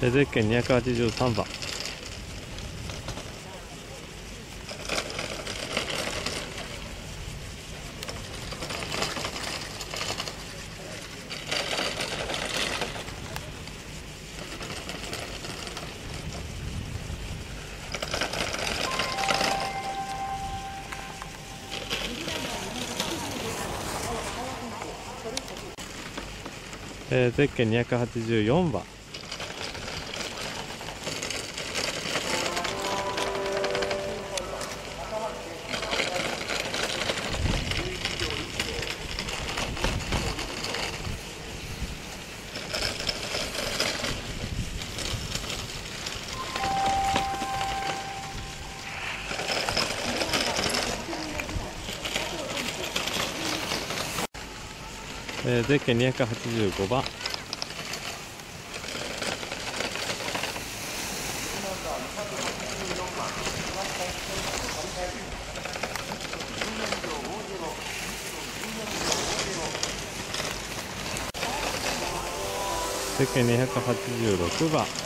ゼッケン283番。えー、ゼッケン284番。えー、ゼッケン285番。ゼッケン286番。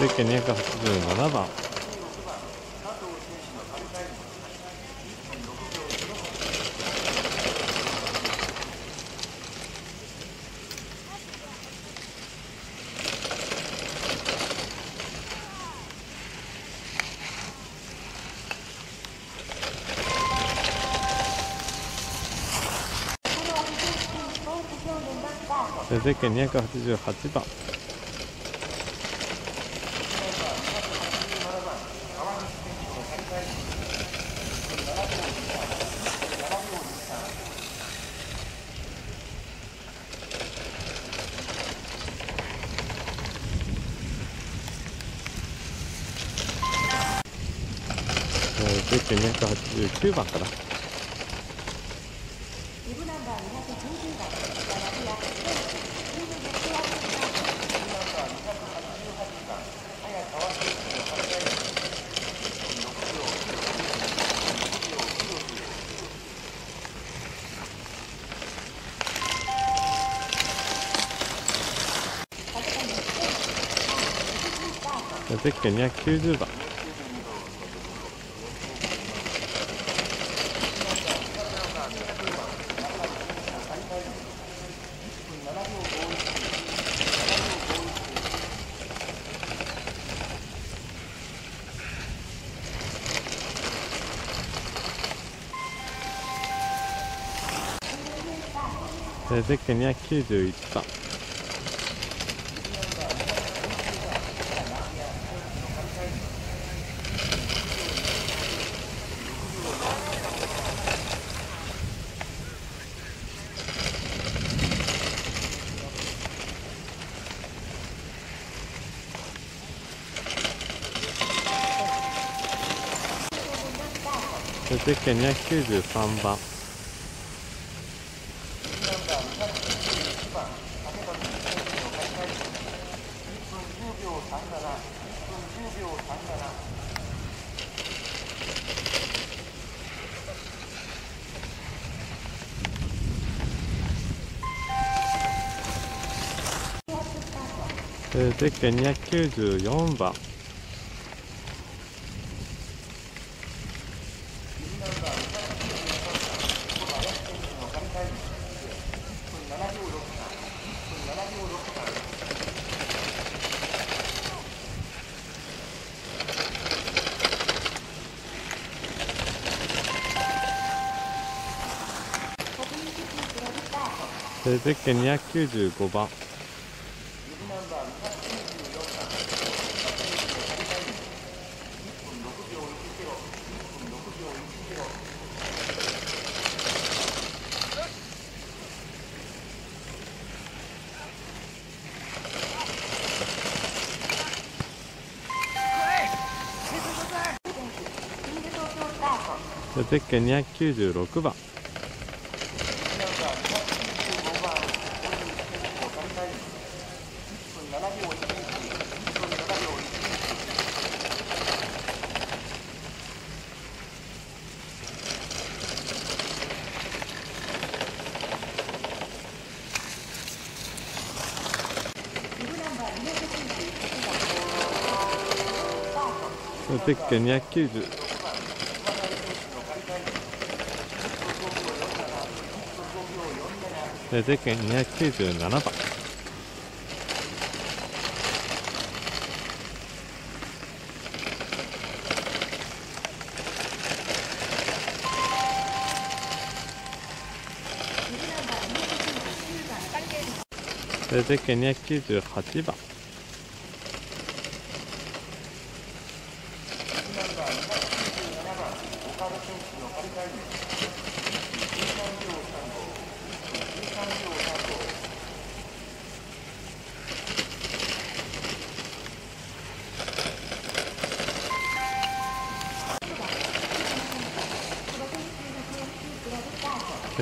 ゼッケン287番。ゼッケン288番。289番かな。ゼッケン290番。えーゼッケン291番えーゼッケン293番えーゼッケン294番。ゼッケン295番。ゼッケン296番。ゼッケンでゼッケン297番。でゼッケン298番。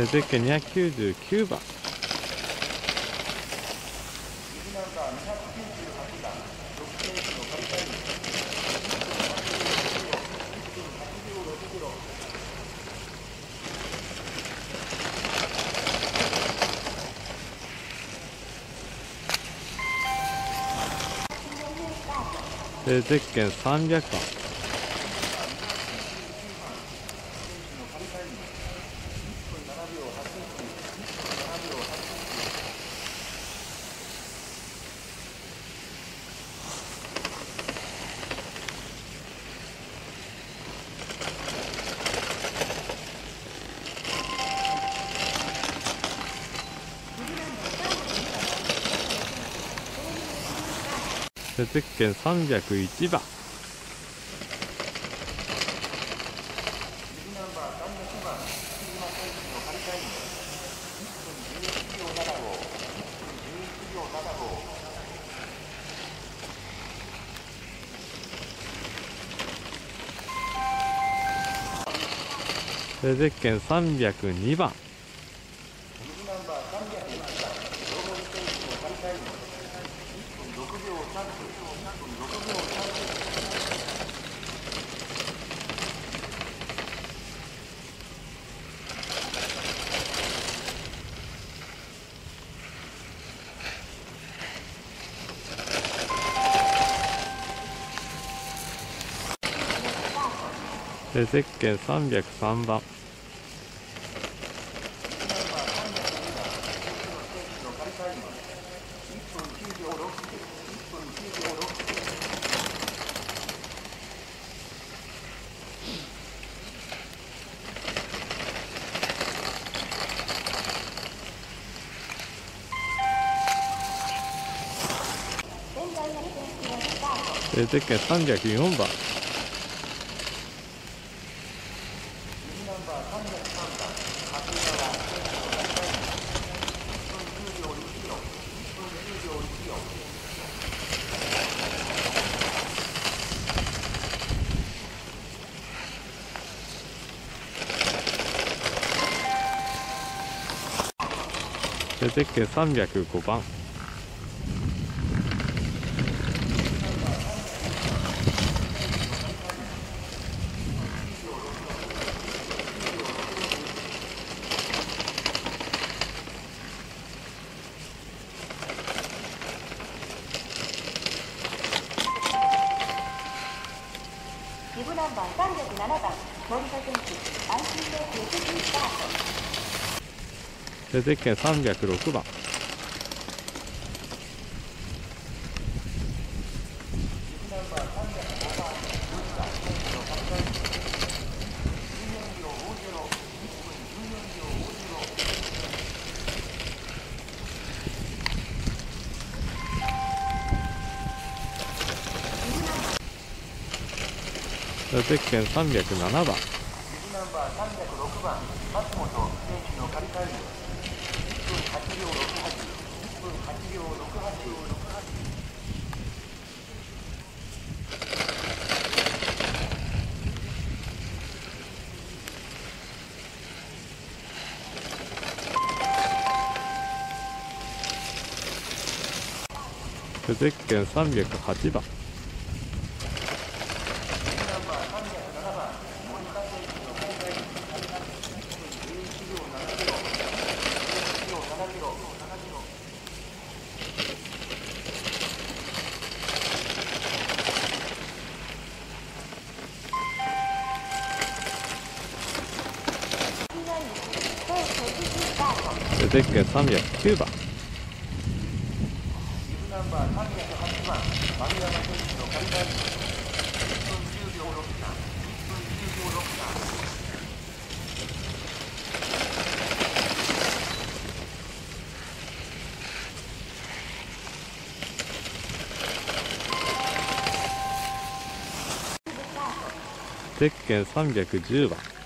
ゼッケン299番。ゼッケン300番。ゼッケン301番。ゼッケン302番。ゼッケン303番。ゼッケン304番。ゼッケン305番ビブナンバー307番森田選手安心で翌日スタートゼッケン306番ゼッケン307番松本選手の仮タイム1分8秒68 1分8秒68ゼッケン308番。ゼッケン309番。ナンバー308番丸山選手の仮タイム1分10秒63 1分10秒63ゼッケン310番。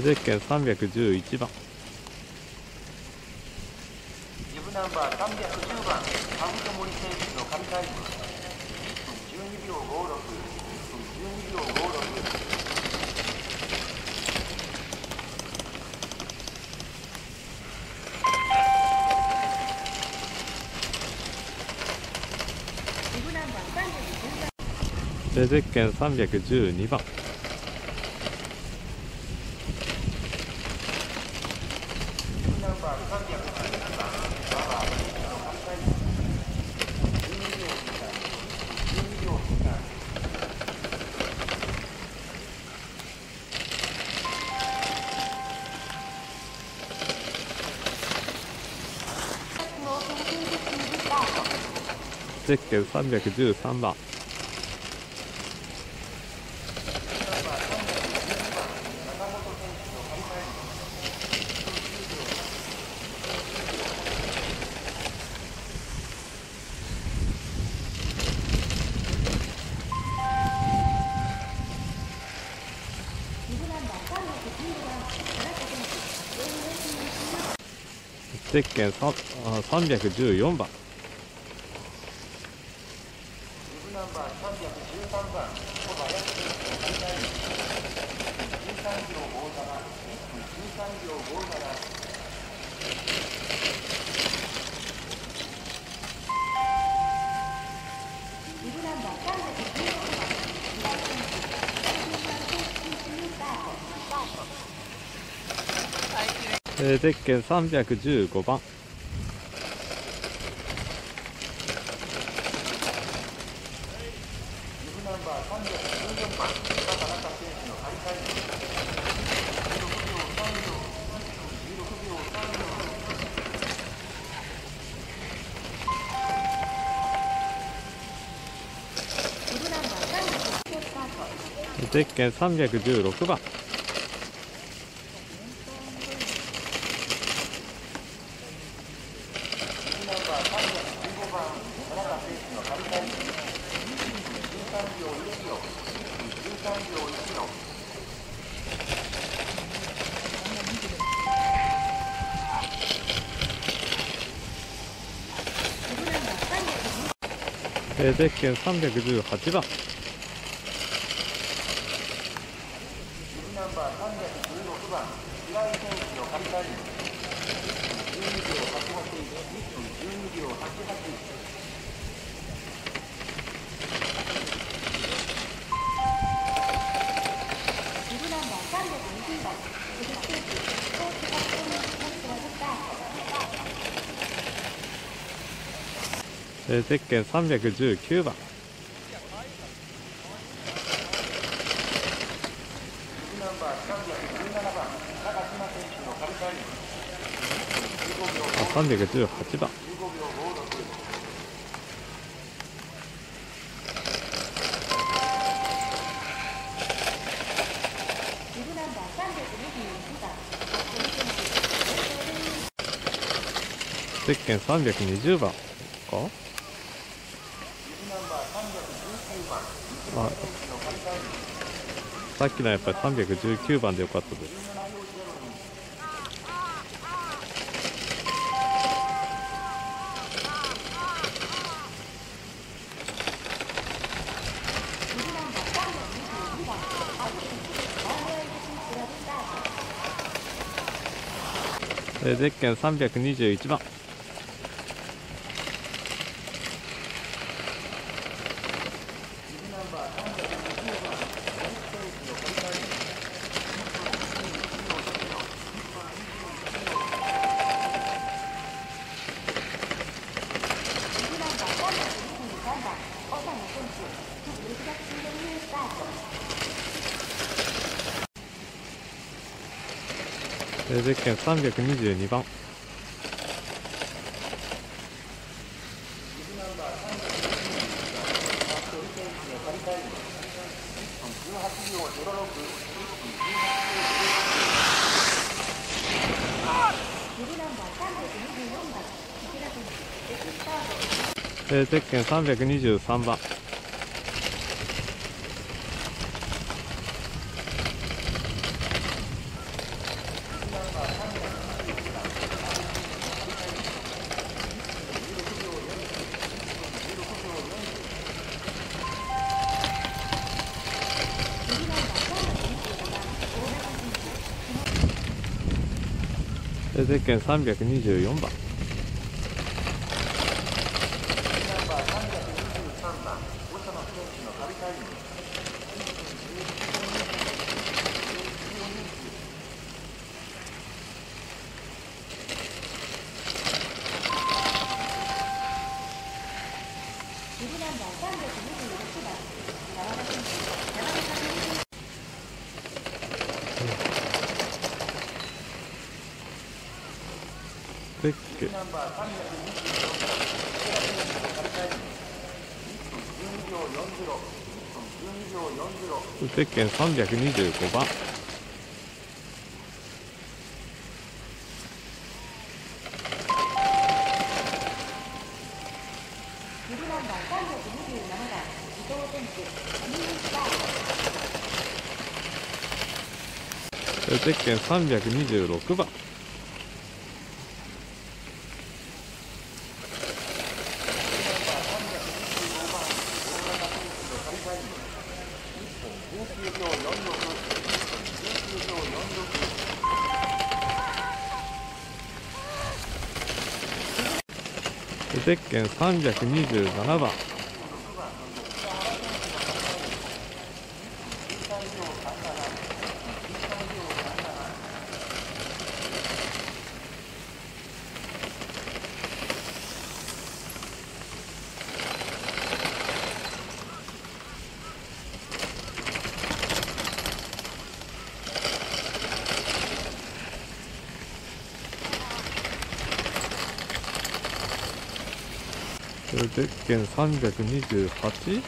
ゼッケン311番ジブナンバー310番カブトモリ選手の仮タイム1分12秒56 1分12秒56ゼッケン312番10 313番。石鹸314番。えー、ゼッケン315番ゼッケン316番314番高中選手の仮タイム16秒3秒16秒3秒ゼッケン316番ジブナンバー315番田中選手の仮タイム13秒1秒13秒1秒えーゼッケン318番ジブナンバー316番平井選手の仮タイム12秒88 1分12秒88えーゼッケン319番。あ318番。ゼッケン320番。かジブナンバー319番あさっきのやっぱり319番でよかったです。えゼッケン321番。えーゼッケン322番えーゼッケン323番ゼッケン324番。ゼッケンゼッケン325番えーゼッケン326番ゼッケン327番ゼッケン328